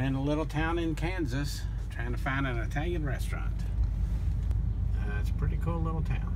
We're in a little town in Kansas trying to find an Italian restaurant. Uh, it's a pretty cool little town.